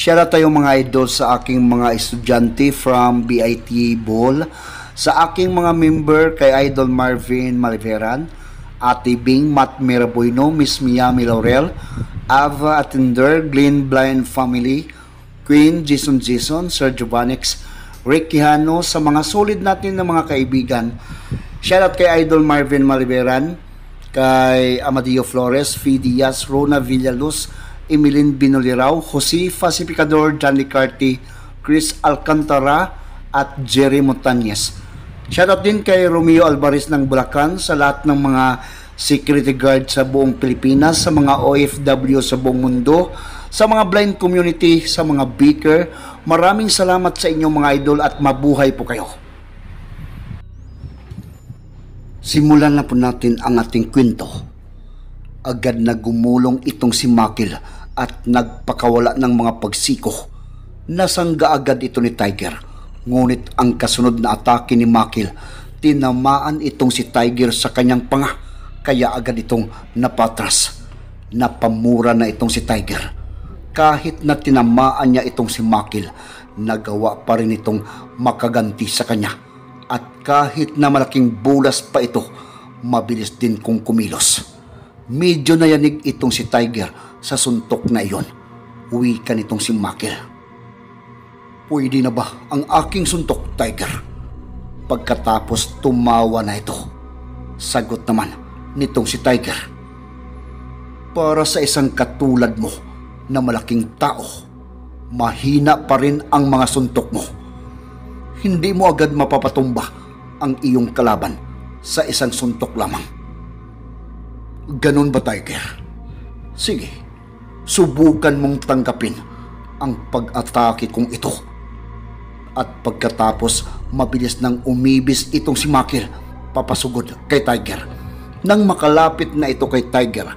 Share tayo mga idol sa aking mga estudyante from BIT Ball, sa aking mga member kay Idol Marvin Maliveran, Ate Bing Matt Mirabuino, Miss Miami Laurel, Ava Atender, Glenn Blind Family, Queen Jason Jason, Sir Giovanix, Rick Quijano, sa mga solid natin na mga kaibigan. Shoutout kay Idol Marvin Maliveran, kay Amadio Flores, Fidias, Rona Villaluz, Emilin Binolirao, Jose Pacificador, Johnny Carty, Chris Alcantara at Jerry Montañez. Shoutout din kay Romeo Alvarez ng Bulacan sa lahat ng mga security guard sa buong Pilipinas, sa mga OFW sa buong mundo, sa mga blind community, sa mga beaker. Maraming salamat sa inyong mga idol at mabuhay po kayo. Simulan na po natin ang ating kwento. Agad na gumulong itong si Makil at nagpakawala ng mga pagsiko. Nasangga agad ito ni Tiger. Ngunit ang kasunod na atake ni Makil, tinamaan itong si Tiger sa kanyang panga, kaya agad itong napatras. Napamura na itong si Tiger. Kahit na tinamaan niya itong si Makil, nagawa pa rin itong makaganti sa kanya. At kahit na malaking bulas pa ito, mabilis din kong kumilos. Medyo nayanig itong si Tiger sa suntok na iyon. Uwi ka nitong si Makil. Pwede na ba ang aking suntok, Tiger? Pagkatapos tumawa na ito. Sagot naman nitong si Tiger. Para sa isang katulad mo na malaking tao, mahina pa rin ang mga suntok mo. Hindi mo agad mapapatumba ang iyong kalaban sa isang suntok lamang. Ganon ba, Tiger? Sige, subukan mong tanggapin ang pag-atake kong ito. At pagkatapos, mabilis nang umibis itong si Makil papasugod kay Tiger. Nang makalapit na ito kay Tiger,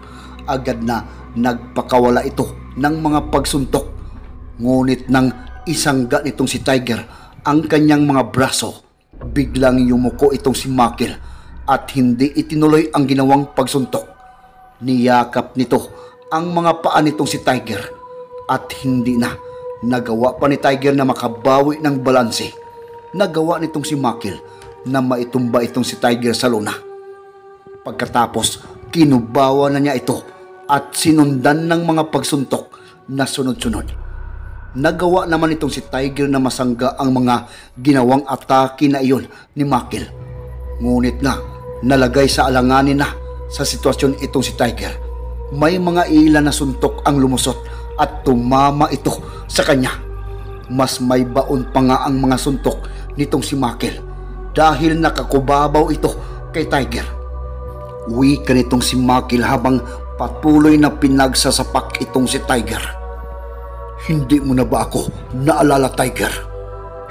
agad na nagpakawala ito ng mga pagsuntok. Ngunit nang isangga nitong si Tiger ang kanyang mga braso, biglang yumuko itong si Makil at hindi itinuloy ang ginawang pagsuntok. Niyakap nito ang mga paa nitong si Tiger at hindi na nagawa pa ni Tiger na makabawi ng balanse. Nagawa nitong si Makil na maitumba itong si Tiger sa luna. Pagkatapos, kinubawa na niya ito at sinundan ng mga pagsuntok na sunod-sunod. Nagawa naman itong si Tiger na masangga ang mga ginawang atake na iyon ni Makil. Ngunit na nalagay sa alanganin na sa sitwasyon itong si Tiger may mga ilan na suntok ang lumusot at tumama ito sa kanya. Mas may baon pa nga ang mga suntok nitong si Makel dahil nakakubabaw ito kay Tiger. Uwi ka nitong si Makel habang patuloy na pinagsasapak itong si Tiger. Hindi mo na ba ako naalala Tiger?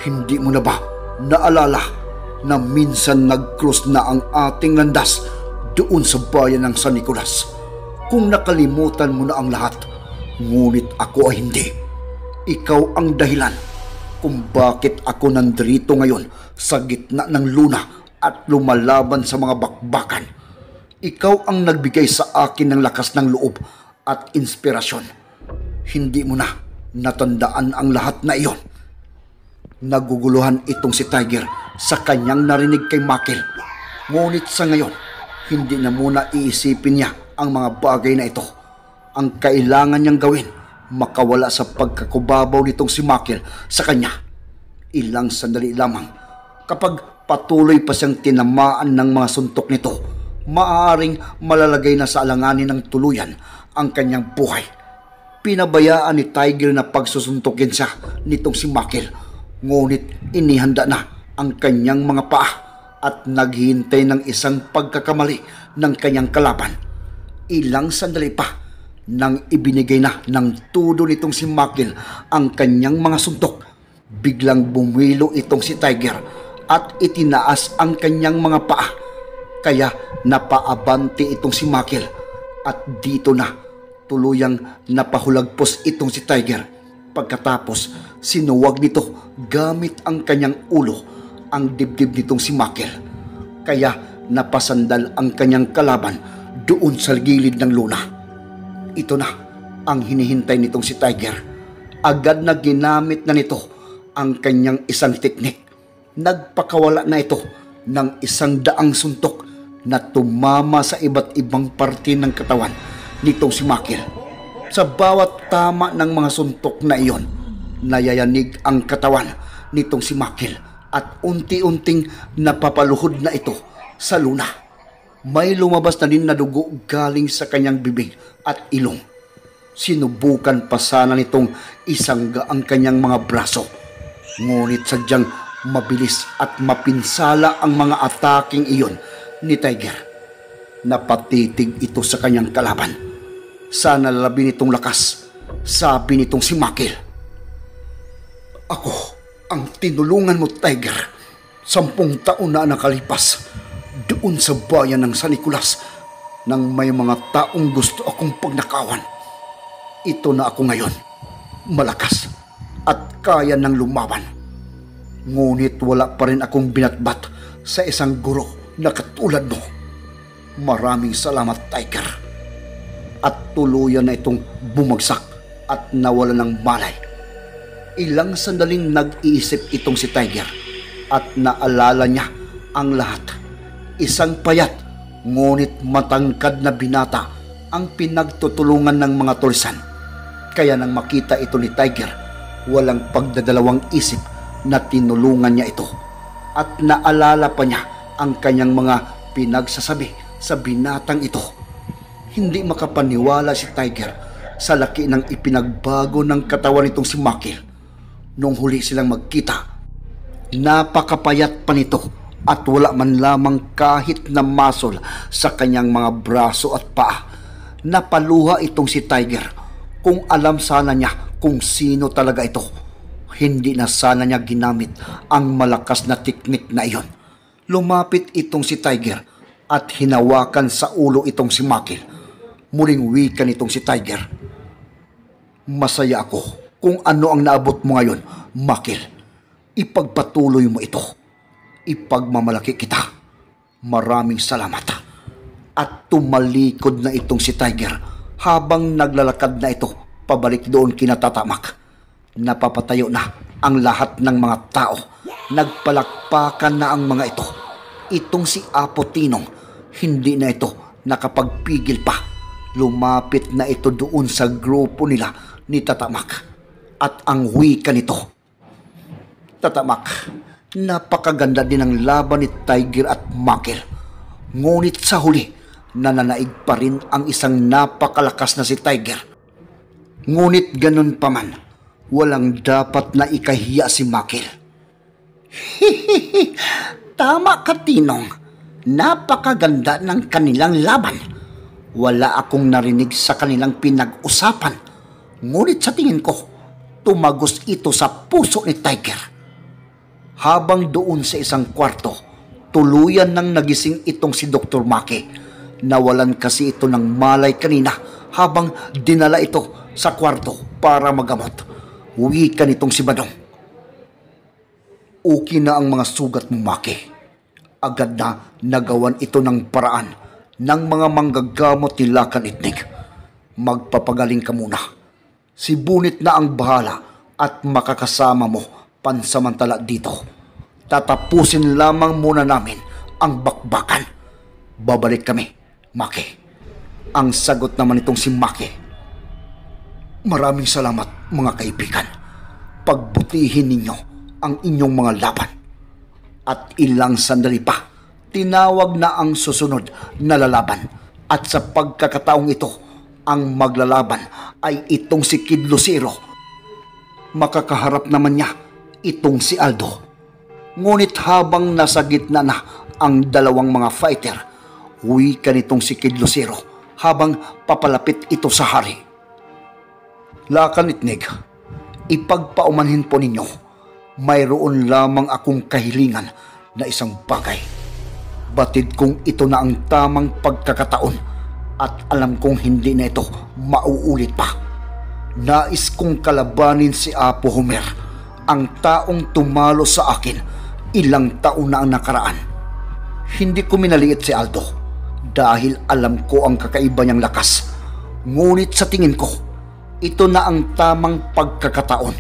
Hindi mo na ba naalala na minsan nag-cross na ang ating landas doon sa bayan ng San Nicolas? Kung nakalimutan mo na ang lahat. Ngunit ako ay hindi. Ikaw ang dahilan kung bakit ako nandrito ngayon sa gitna ng luna at lumalaban sa mga bakbakan. Ikaw ang nagbigay sa akin ng lakas ng loob at inspirasyon. Hindi mo na natandaan ang lahat na iyon. Naguguluhan itong si Tiger sa kanyang narinig kay Makil. Ngunit sa ngayon, hindi na muna iisipin niya ang mga bagay na ito. Ang kailangan niyang gawin, makawala sa pagkakubabaw nitong si Makil sa kanya. Ilang sandali lamang, kapag patuloy pa siyang tinamaan ng mga suntok nito, maaaring malalagay na sa alanganin ng tuluyan ang kanyang buhay. Pinabayaan ni Tiger na pagsusuntukin siya nitong si Makil, ngunit inihanda na ang kanyang mga paa at naghihintay ng isang pagkakamali ng kanyang kalaban ilang sandali pa nang ibinigay na ng tudo nitong si Makil ang kanyang mga suntok. Biglang bumilo itong si Tiger at itinaas ang kanyang mga paa. Kaya napaabante itong si Makil at dito na tuluyang napahulagpos itong si Tiger. Pagkatapos sinuwag nito gamit ang kanyang ulo ang dibdib nitong si Makil. Kaya napasandal ang kanyang kalaban doon sa gilid ng luna. Ito na ang hinihintay nitong si Tiger. agad na ginamit na nito ang kanyang isang teknik. Nagpakawala na ito ng isang daang suntok na tumama sa iba't ibang parte ng katawan nitong si Makil. Sa bawat tama ng mga suntok na iyon, nayayanig ang katawan nitong si Makil at unti-unting napapaluhod na ito sa luna. May lumabas na din na dugo galing sa kanyang bibig at ilong. Sinubukan pa sana nitong isangga ang kanyang mga braso. Ngunit sadyang mabilis at mapinsala ang mga ataking iyon ni Tiger. Napatitig ito sa kanyang kalaban. Sana labi nitong lakas, sabi nitong si Makil. Ako ang tinulungan mo, Tiger. Sampung taon na nakalipas doon sa bayan ng San Nicolas nang may mga taong gusto akong pagnakawan. Ito na ako ngayon, malakas at kaya ng lumaban. Ngunit wala pa rin akong binatbat sa isang guro na katulad mo. Maraming salamat, Tiger. At tuluyan na itong bumagsak at nawala ng malay. Ilang sandaling nag-iisip itong si Tiger at naalala niya ang lahat. Isang payat, ngunit matangkad na binata ang pinagtutulungan ng mga tulsan. Kaya nang makita ito ni Tiger, walang pagdadalawang isip na tinulungan niya ito. At naalala pa niya ang kanyang mga pinagsasabi sa binatang ito. Hindi makapaniwala si Tiger sa laki ng ipinagbago ng katawan nitong si Makil. Nung huli silang magkita, napakapayat pa nito at wala man lamang kahit na masol sa kanyang mga braso at paa. Napaluha itong si Tiger kung alam sana niya kung sino talaga ito. Hindi na sana niya ginamit ang malakas na teknik na iyon. Lumapit itong si Tiger at hinawakan sa ulo itong si Makil. Muling wika nitong si Tiger. Masaya ako kung ano ang naabot mo ngayon, Makil. Ipagpatuloy mo ito. Ipagmamalaki kita. Maraming salamat. At tumalikod na itong si Tiger habang naglalakad na ito pabalik doon kinatatamak. Napapatayo na ang lahat ng mga tao. Nagpalakpakan na ang mga ito. Itong si Apo Tinong, hindi na ito nakapagpigil pa. Lumapit na ito doon sa grupo nila ni Tatamak. At ang wika nito, Tatamak, napakaganda din ang laban ni Tiger at Makil. Ngunit sa huli, nananaig pa rin ang isang napakalakas na si Tiger. Ngunit ganun pa man, walang dapat na ikahiya si Makil. Tama ka, Tinong. Napakaganda ng kanilang laban. Wala akong narinig sa kanilang pinag-usapan. Ngunit sa tingin ko, tumagos ito sa puso ni Tiger. Habang doon sa isang kwarto, tuluyan nang nagising itong si Dr. Maki. Nawalan kasi ito ng malay kanina habang dinala ito sa kwarto para magamot. Uwi ka nitong si Badong. Okay na ang mga sugat mo, Maki. Agad na nagawan ito ng paraan ng mga manggagamot ni Lakan Itnig. Magpapagaling ka muna. Si Bunit na ang bahala at makakasama mo pansamantala dito. Tatapusin lamang muna namin ang bakbakan. Babalik kami, Maki. Ang sagot naman itong si Maki. Maraming salamat mga kaibigan. Pagbutihin ninyo ang inyong mga laban. At ilang sandali pa, tinawag na ang susunod na lalaban. At sa pagkakataong ito, ang maglalaban ay itong si Kid Lucero. Makakaharap naman niya itong si Aldo. Ngunit habang nasa gitna na ang dalawang mga fighter, huwi ka nitong si Kid Lucero habang papalapit ito sa hari. Lakan itnig, ipagpaumanhin po ninyo, mayroon lamang akong kahilingan na isang bagay. Batid kong ito na ang tamang pagkakataon at alam kong hindi na ito mauulit pa. Nais kong kalabanin si Apo Homer, ang taong tumalo sa akin ilang taon na ang nakaraan. Hindi ko minaliit si Aldo dahil alam ko ang kakaiba niyang lakas. Ngunit sa tingin ko, ito na ang tamang pagkakataon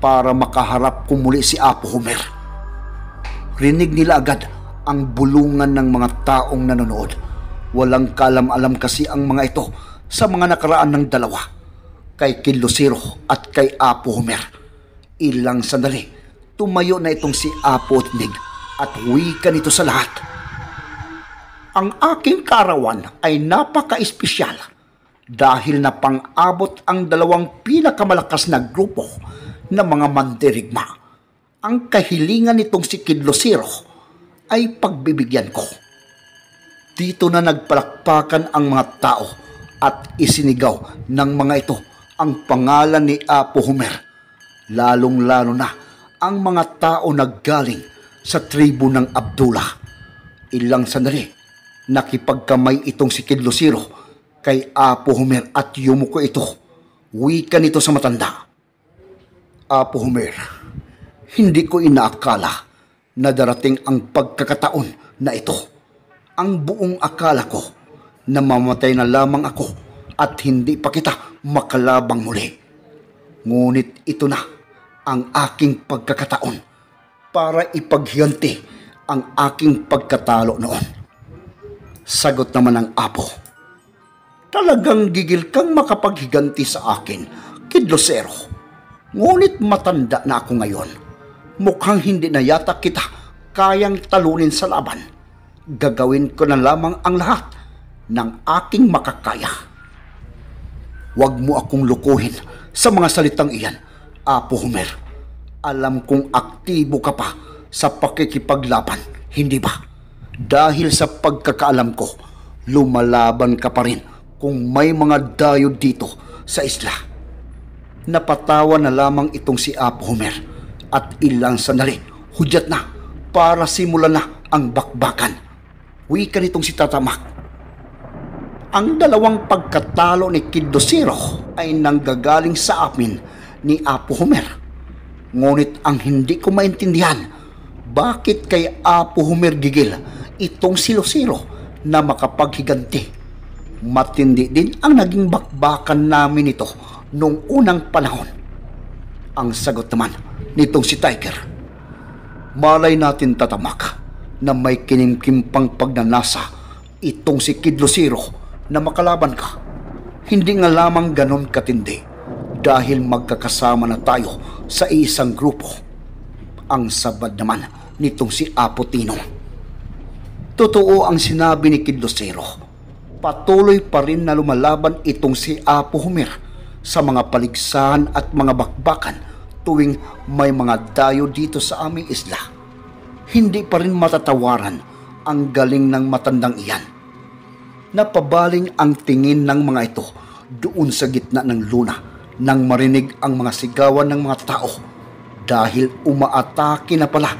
para makaharap ko muli si Apo Homer. Rinig nila agad ang bulungan ng mga taong nanonood. Walang kalam-alam kasi ang mga ito sa mga nakaraan ng dalawa. Kay Kid Lucero at kay Apo Homer. Ilang sandali, tumayo na itong si Apo Otnig at wika nito sa lahat. Ang aking karawan ay napaka-espesyal dahil na pang-abot ang dalawang pinakamalakas na grupo ng mga mandirigma. Ang kahilingan nitong si Kid Lucero ay pagbibigyan ko. Dito na nagpalakpakan ang mga tao at isinigaw ng mga ito ang pangalan ni Apo Homer. Lalong-lalo na ang mga tao naggaling sa tribu ng Abdullah. Ilang sandali, nakipagkamay itong si Kid Lucero kay Apo Homer at yumuko ito. Wika nito sa matanda. Apo Homer, hindi ko inaakala na darating ang pagkakataon na ito. Ang buong akala ko na mamatay na lamang ako at hindi pa kita makalabang muli. Ngunit ito na ang aking pagkakataon para ipaghiganti ang aking pagkatalo noon. Sagot naman ng apo. Talagang gigil kang makapaghiganti sa akin, Kid Lucero. Ngunit matanda na ako ngayon. Mukhang hindi na yata kita kayang talunin sa laban. Gagawin ko na lamang ang lahat ng aking makakaya. Huwag mo akong lukuhin sa mga salitang iyan, Apo Homer. Alam kong aktibo ka pa sa pakikipaglaban, hindi ba? Dahil sa pagkakaalam ko, lumalaban ka pa rin kung may mga dayo dito sa isla. Napatawa na lamang itong si Apo Homer at ilang sandali, hudyat na para simulan na ang bakbakan. Wika nitong si Tatamak. Ang dalawang pagkatalo ni Kid Docero ay nanggagaling sa amin ni Apo Homer. Ngunit ang hindi ko maintindihan, bakit kay Apo Homer gigil itong si Lucero na makapaghiganti? Matindi din ang naging bakbakan namin ito noong unang panahon. Ang sagot naman nitong si Tiger. Malay natin tatamak na may kinimkimpang pagnanasa itong si Kid Lucero na makalaban ka. Hindi nga lamang ganon katindi dahil magkakasama na tayo sa isang grupo. Ang sabad naman nitong si Apo Tino. Totoo ang sinabi ni Kid Lucero. Patuloy pa rin na lumalaban itong si Apo Homer sa mga paligsahan at mga bakbakan tuwing may mga dayo dito sa aming isla. Hindi pa rin matatawaran ang galing ng matandang iyan. Napabaling ang tingin ng mga ito doon sa gitna ng luna nang marinig ang mga sigawan ng mga tao dahil umaatake na pala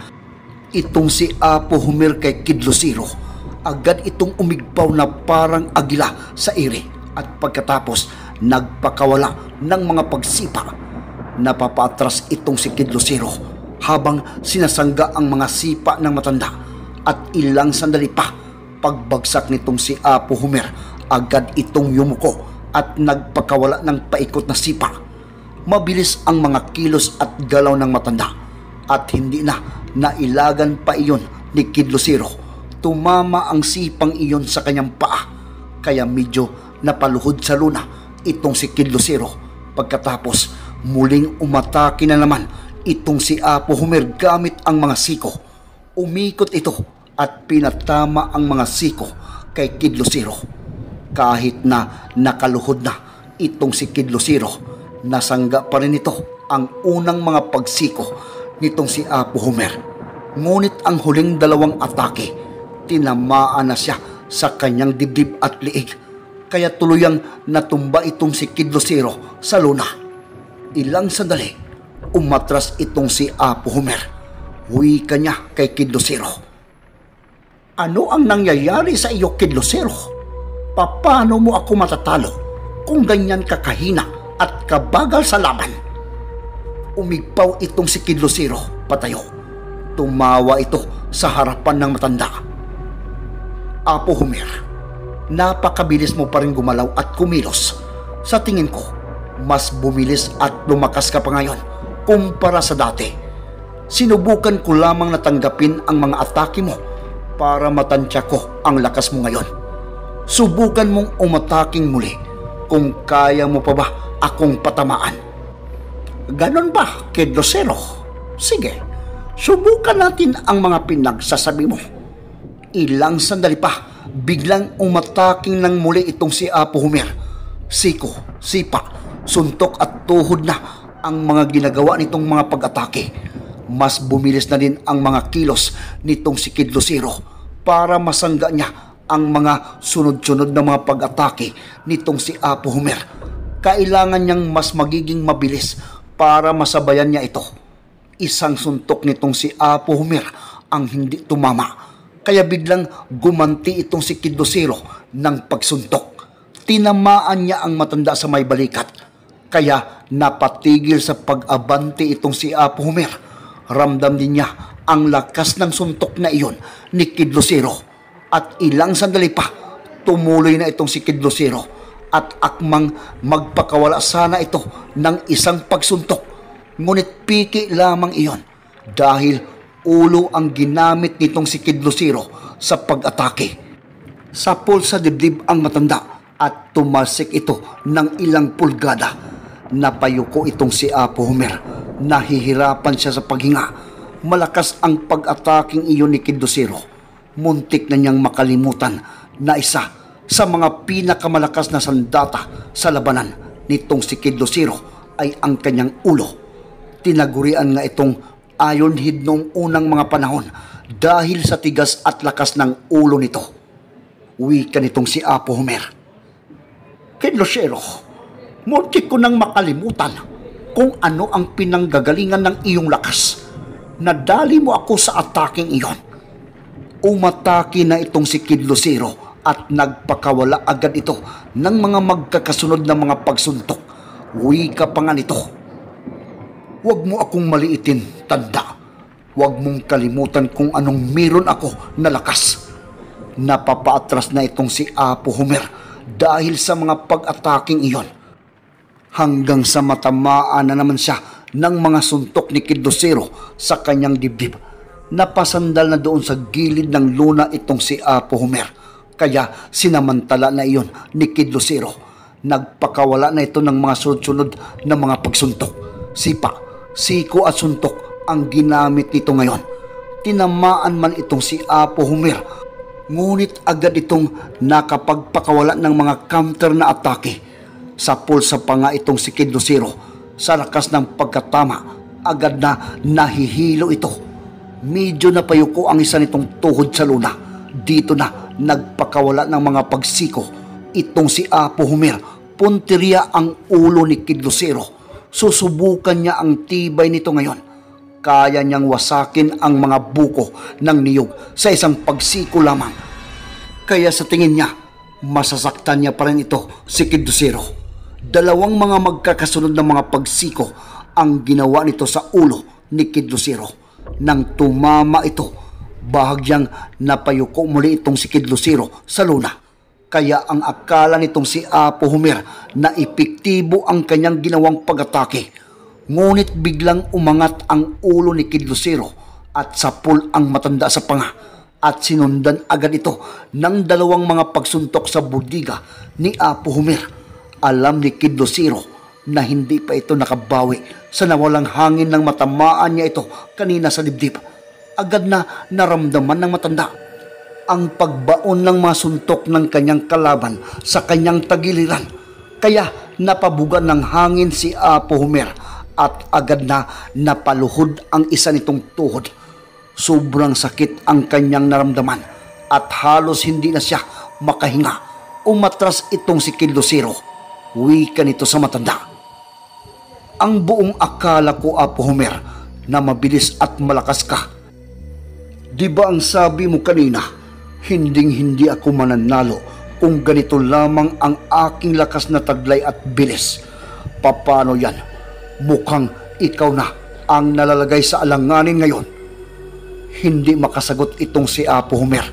itong si Apo Homer kay Kid Lucero. Agad itong umigpaw na parang agila sa iri at pagkatapos nagpakawala ng mga pagsipa. Napapatras itong si Kid Lucero habang sinasangga ang mga sipa ng matanda at ilang sandali pa pagbagsak nitong si Apo Homer agad itong yumuko at nagpakawala ng paikot na sipa. Mabilis ang mga kilos at galaw ng matanda at hindi na nailagan pa iyon ni Kid Lucero. Tumama ang sipang iyon sa kanyang paa kaya medyo napaluhod sa luna itong si Kid Lucero. Pagkatapos muling umatake na naman itong si Apo Homer gamit ang mga siko. Umikot ito at pinatama ang mga siko kay Kid Lucero. Kahit na nakaluhod na itong si Kid Lucero, nasangga pa rin ito ang unang mga pagsiko nitong si Apo Homer. Ngunit ang huling dalawang atake, tinamaan na siya sa kanyang dibdib at liig. Kaya tuluyang natumba itong si Kid Lucero sa luna. Ilang sandali, umatras itong si Apo Homer. Wika niya kay Kid Lucero. Ano ang nangyayari sa iyo, Kid Lucero? Paano mo ako matatalo kung ganyan kakahina at kabagal sa laban? Umigpaw itong si Kid Lucero, patayo. Tumawa ito sa harapan ng matanda. Apo Homer, napakabilis mo pa rin gumalaw at kumilos. Sa tingin ko, mas bumilis at lumakas ka pa ngayon kumpara sa dati. Sinubukan ko lamang natanggapin ang mga atake mo para matansya ko ang lakas mo ngayon. Subukan mong umataking muli kung kaya mo pa ba akong patamaan. Ganon ba, Kid Lucero? Sige, subukan natin ang mga pinagsasabi mo. Ilang sandali pa, biglang umataking ng muli itong si Apo Homer. Siko, sipa, suntok at tuhod na ang mga ginagawa nitong mga pag-atake. Mas bumilis na din ang mga kilos nitong si Kid Lucero para masangga niya ang mga sunod-sunod na mga pag-atake nitong si Apo Homer. Kailangan niyang mas magiging mabilis para masabayan niya ito. Isang suntok nitong si Apo Homer ang hindi tumama. Kaya biglang gumanti itong si Kid Lucero ng pagsuntok. Tinamaan niya ang matanda sa may balikat. Kaya napatigil sa pag-abante itong si Apo Homer. Ramdam din niya ang lakas ng suntok na iyon ni Kid Lucero at ilang sandali pa, tumuloy na itong si Kid Lucero at akmang magpakawala sana ito ng isang pagsuntok. Ngunit piki lamang iyon dahil ulo ang ginamit nitong si Kid Lucero sa pag-atake. Sa pulsa dibdib ang matanda at tumalsik ito ng ilang pulgada. Napayuko itong si Apo Homer. Nahihirapan siya sa paghinga. Malakas ang pag-ataking iyon ni Kid Lucero muntik na niyang makalimutan na isa sa mga pinakamalakas na sandata sa labanan nitong si Kid Lucero ay ang kanyang ulo. Tinagurian nga itong Iron Head noong unang mga panahon dahil sa tigas at lakas ng ulo nito. Wika nitong si Apo Homer. Kid Lucero, muntik ko nang makalimutan kung ano ang pinanggagalingan ng iyong lakas. Nadali mo ako sa ataking iyon umatake na itong si Kid Lucero at nagpakawala agad ito ng mga magkakasunod na mga pagsuntok. Wika pa nga nito. Huwag mo akong maliitin, tanda. Huwag mong kalimutan kung anong meron ako na lakas. Napapaatras na itong si Apo Homer dahil sa mga pag-ataking iyon. Hanggang sa matamaan na naman siya ng mga suntok ni Kid Lucero sa kanyang dibdib napasandal na doon sa gilid ng luna itong si Apo Homer. Kaya sinamantala na iyon ni Kid Lucero. Nagpakawala na ito ng mga sunod-sunod na mga pagsuntok. Sipa, siko at suntok ang ginamit nito ngayon. Tinamaan man itong si Apo Homer. Ngunit agad itong nakapagpakawala ng mga counter na atake. Sa pulsa pa nga itong si Kid Lucero. Sa lakas ng pagkatama, agad na nahihilo ito Medyo napayuko ang isa nitong tuhod sa luna. Dito na nagpakawala ng mga pagsiko. Itong si Apo Homer, punteriya ang ulo ni Kid Lucero. Susubukan niya ang tibay nito ngayon. Kaya niyang wasakin ang mga buko ng niyog sa isang pagsiko lamang. Kaya sa tingin niya, masasaktan niya pa rin ito si Kid Lucero. Dalawang mga magkakasunod na mga pagsiko ang ginawa nito sa ulo ni Kid Lucero nang tumama ito, bahagyang napayuko muli itong si Kid Lucero sa luna. Kaya ang akala nitong si Apo Homer na epektibo ang kanyang ginawang pag-atake. Ngunit biglang umangat ang ulo ni Kid Lucero at sapul ang matanda sa panga at sinundan agad ito ng dalawang mga pagsuntok sa budiga ni Apo Homer. Alam ni Kid Lucero na hindi pa ito nakabawi sa nawalang hangin ng matamaan niya ito kanina sa dibdib. Agad na naramdaman ng matanda ang pagbaon ng mga suntok ng kanyang kalaban sa kanyang tagiliran. Kaya napabugan ng hangin si Apo Homer at agad na napaluhod ang isa nitong tuhod. Sobrang sakit ang kanyang naramdaman at halos hindi na siya makahinga. Umatras itong si Kildosiro. Wika nito sa matanda ang buong akala ko, Apo Homer, na mabilis at malakas ka. Di ba ang sabi mo kanina, hinding hindi ako mananalo kung ganito lamang ang aking lakas na taglay at bilis. Paano yan? Mukhang ikaw na ang nalalagay sa alanganin ngayon. Hindi makasagot itong si Apo Homer.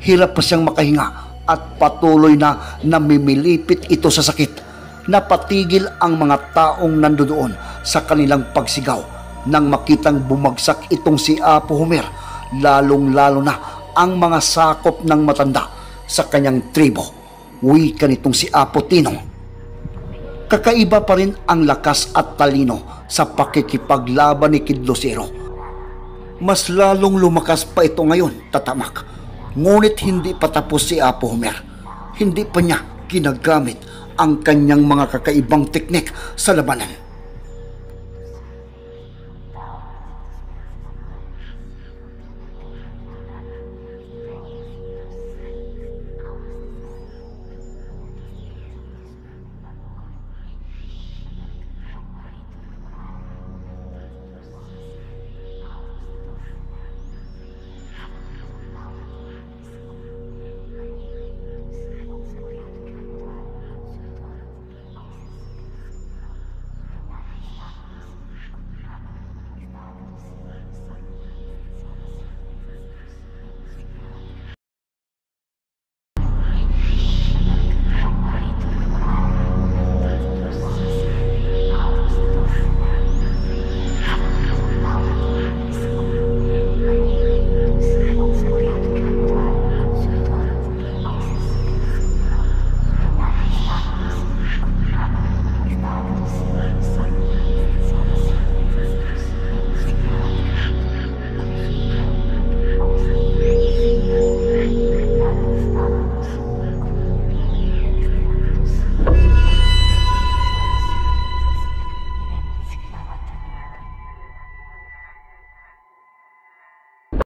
Hirap pa siyang makahinga at patuloy na namimilipit ito sa sakit napatigil ang mga taong nandoon sa kanilang pagsigaw nang makitang bumagsak itong si Apo Homer, lalong-lalo na ang mga sakop ng matanda sa kanyang tribo. Wika nitong si Apo Tinong. Kakaiba pa rin ang lakas at talino sa pakikipaglaban ni Kidlosero. Mas lalong lumakas pa ito ngayon, tatamak. Ngunit hindi pa tapos si Apo Homer. Hindi pa niya ginagamit ang kanyang mga kakaibang teknik sa labanan.